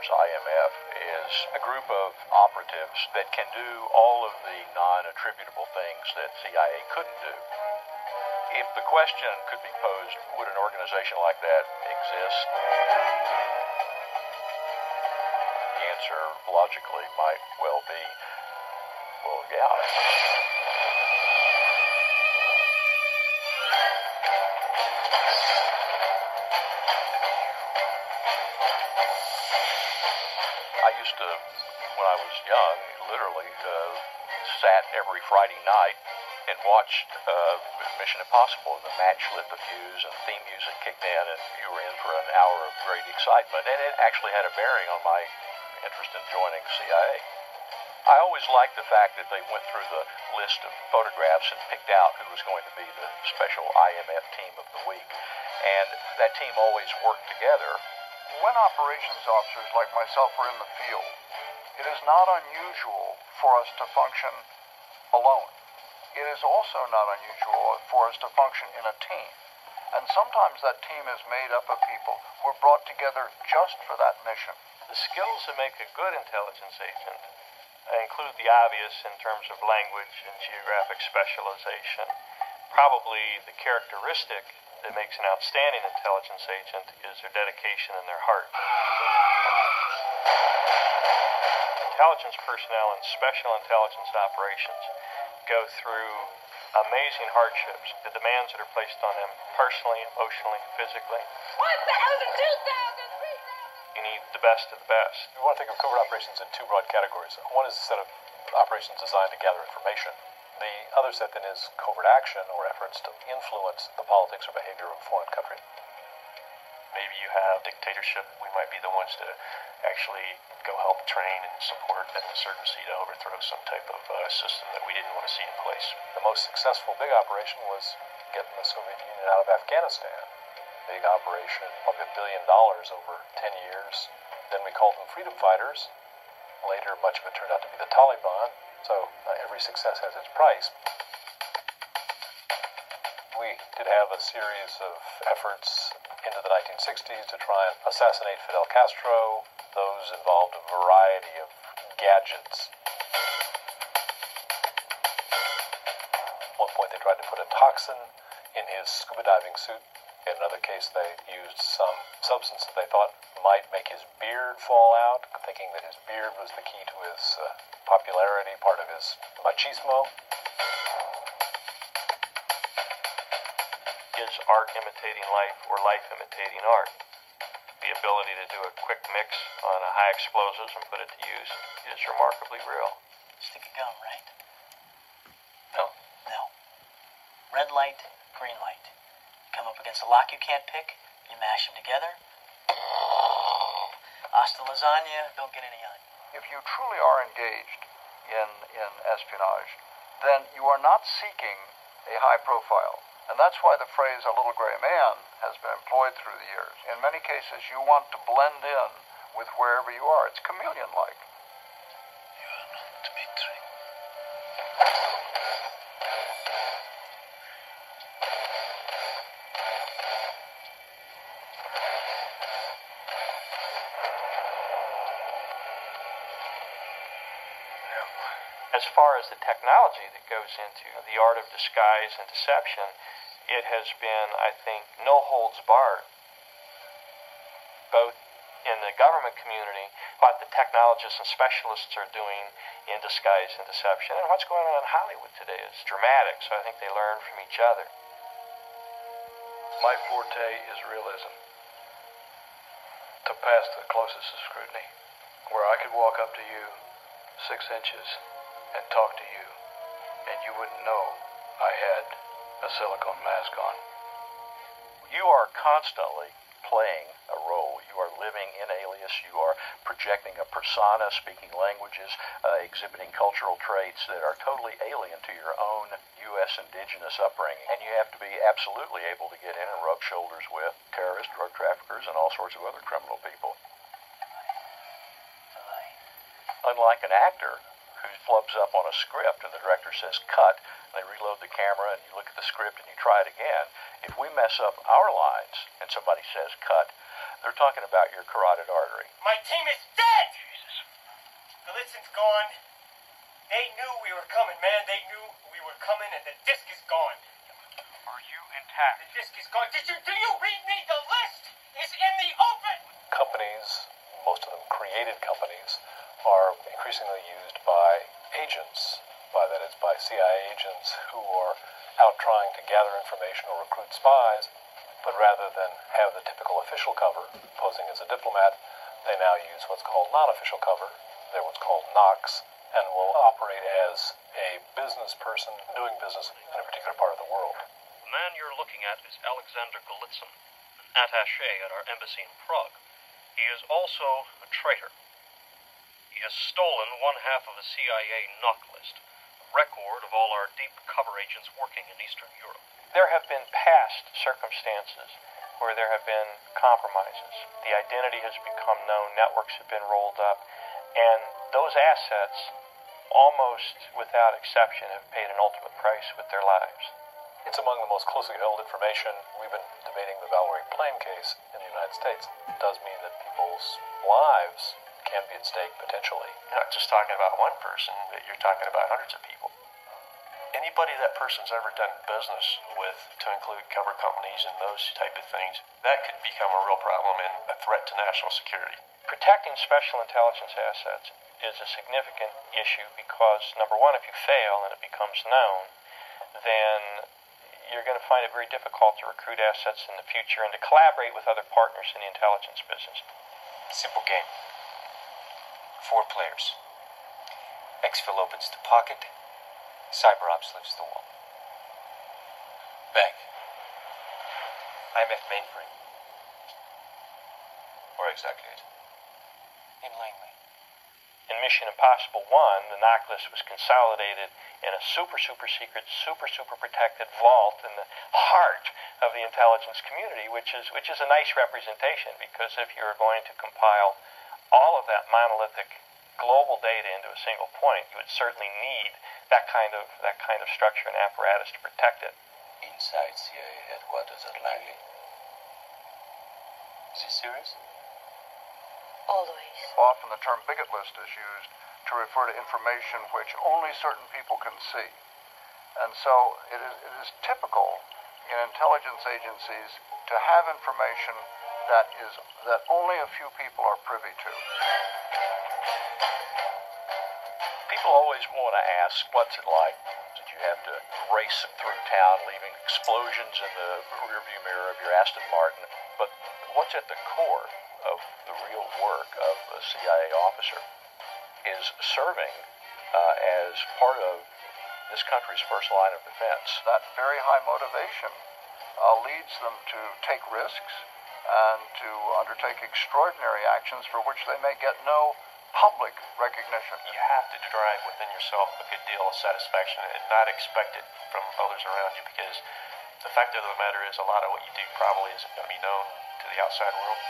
Force, IMF, is a group of operatives that can do all of the non attributable things that CIA couldn't do. If the question could be posed, would an organization like that exist? The answer logically might well be, well, yeah. To, when I was young, literally uh, sat every Friday night and watched uh, Mission Impossible. The match lit the fuse and theme music kicked in, and you were in for an hour of great excitement. And it actually had a bearing on my interest in joining CIA. I always liked the fact that they went through the list of photographs and picked out who was going to be the special IMF team of the week. And that team always worked together when operations officers like myself are in the field, it is not unusual for us to function alone. It is also not unusual for us to function in a team. And sometimes that team is made up of people who are brought together just for that mission. The skills that make a good intelligence agent include the obvious in terms of language and geographic specialization. Probably the characteristic that makes an outstanding intelligence agent is their dedication and their heart. Intelligence personnel in special intelligence operations go through amazing hardships, the demands that are placed on them personally, emotionally, physically. 1,000, 2,000, 3,000! You need the best of the best. We want to think of covert operations in two broad categories. One is a set of operations designed to gather information. The other set then is covert action or efforts to influence the politics or behavior of a foreign country. Maybe you have dictatorship. We might be the ones to actually go help train and support an insurgency to overthrow some type of uh, system that we didn't want to see in place. The most successful big operation was getting the Soviet Union out of Afghanistan. Big operation, probably a billion dollars over 10 years. Then we called them freedom fighters. Later, much of it turned out to be the Taliban. So uh, every success has its price. We did have a series of efforts into the 1960s to try and assassinate Fidel Castro. Those involved a variety of gadgets. At one point, they tried to put a toxin in his scuba diving suit. In another case, they used some substance that they thought might make his beard fall out, thinking that his beard was the key to his uh, popularity, part of his machismo. Is art imitating life or life imitating art? The ability to do a quick mix on a high explosives and put it to use is remarkably real. Stick a gun, right? No. No. Red light, green light. Come up against a lock you can't pick, you mash them together. Hasta lasagna, don't get any onion. If you truly are engaged in, in espionage, then you are not seeking a high profile. And that's why the phrase a little gray man has been employed through the years. In many cases, you want to blend in with wherever you are. It's chameleon like. As far as the technology that goes into the art of disguise and deception, it has been, I think, no holds barred. Both in the government community, what the technologists and specialists are doing in disguise and deception, and what's going on in Hollywood today is dramatic, so I think they learn from each other. My forte is realism. To pass the closest of scrutiny, where I could walk up to you six inches and talk to you, and you wouldn't know I had a silicone mask on. You are constantly playing a role. You are living in alias. You are projecting a persona, speaking languages, uh, exhibiting cultural traits that are totally alien to your own U.S. indigenous upbringing. And you have to be absolutely able to get in and rub shoulders with terrorists, drug traffickers, and all sorts of other criminal people. Unlike an actor who flubs up on a script and the director says cut, and they reload the camera and you look at the script and you try it again. If we mess up our lines and somebody says cut, They're talking about your carotid artery. My team is dead! Jesus. Golitsyn's gone. They knew we were coming, man. They knew we were coming, and the disc is gone. Are you intact? The disc is gone. Did you do you read me? The list is in the open! Companies, most of them created companies, are increasingly used by agents, by that is by CIA agents who are out trying to gather information or recruit spies, but rather than have the typical official cover, posing as a diplomat, they now use what's called non-official cover. They're what's called NOCs, and will operate as a business person doing business in a particular part of the world. The man you're looking at is Alexander Golitsyn, an attaché at our embassy in Prague. He is also a traitor. He has stolen one half of the CIA NOC list, a record of all our deep cover agents working in Eastern Europe. There have been past circumstances where there have been compromises. The identity has become known, networks have been rolled up, and those assets, almost without exception, have paid an ultimate price with their lives. It's among the most closely held information. We've been debating the Valerie Plame case in the United States. It does mean that people's lives can be at stake potentially. You're not just talking about one person, but you're talking about hundreds of people. Anybody that person's ever done business with, to include cover companies and those type of things, that could become a real problem and a threat to national security. Protecting special intelligence assets is a significant issue because, number one, if you fail and it becomes known, then you're going to find it very difficult to recruit assets in the future and to collaborate with other partners in the intelligence business. Simple game. Four players. Exfil opens the pocket. CyberOps lifts the wall. Bank. IMF mainframe. Where exactly? In Langley. In Mission Impossible 1, the list was consolidated in a super, super secret, super, super protected vault in the heart of the intelligence community, which is, which is a nice representation because if you're going to compile all of that monolithic global data into a single point, you would certainly need that kind of, that kind of structure and apparatus to protect it. Inside CIA headquarters at Langley. Is he serious? Always. Often the term bigot list is used to refer to information which only certain people can see. And so it is, it is typical in intelligence agencies to have information that is that only a few people are privy to. People always want to ask, what's it like? Did you have to race through town, leaving explosions in the rearview mirror of your Aston Martin? But what's at the core of the real work of a CIA officer is serving uh, as part of this country's first line of defense. That very high motivation uh, leads them to take risks and to undertake extraordinary actions for which they may get no public recognition. You have to derive within yourself a good deal of satisfaction and not expect it from others around you because the fact of the matter is a lot of what you do probably isn't going to be known to the outside world.